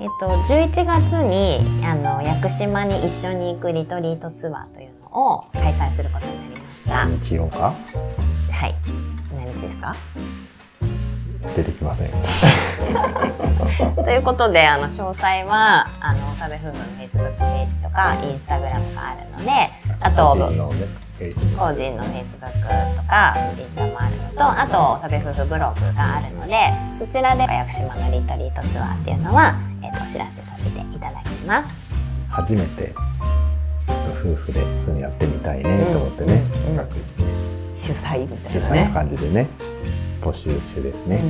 えっと、11月にあの屋久島に一緒に行くリトリートツアーというのを開催することになりました。何日曜か？はい。何日ですか？出てきません。ということであの詳細はあのサベ夫婦のフェイスブックページとかインスタグラムがあるのであとね、個人のフェイスブックとかインスタもあるのとあとサベ夫婦ブログがあるのでそちらで屋久島のリトリートツアーっていうのは、えっとお知らせさせていただきます。初めて夫婦でそういうのやってみたいねと思ってね、うん企画して主催みた主催ないなね。感じでね募集中ですね。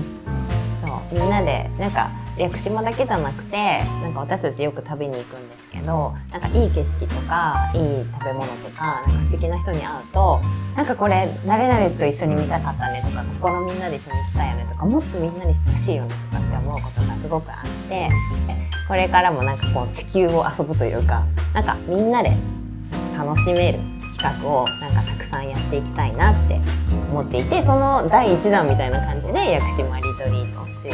そうみんなでなんか屋久島だけじゃなくてなんか私たちよく食べに行くんですけどなんかいい景色とかいい食べ物とかなんか素敵な人に会うとなんかこれ誰々と一緒に見たかったねとかここのみんなで一緒に行きたいよねとかもっとみんなにしてほしいよねとかって思うことがすごくあってこれからもなんかこう地球を遊ぶというかなんかみんなで楽しめる企画をなんかたくさんやっていきたいなって思っていてその第1弾みたいな感じで屋久島リトリート11月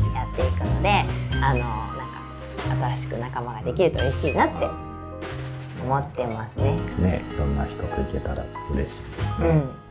にやっていくのであのなんか新しく仲間ができると嬉しいなって思ってますね。ねいろんな人と行けたら嬉しいですね。うん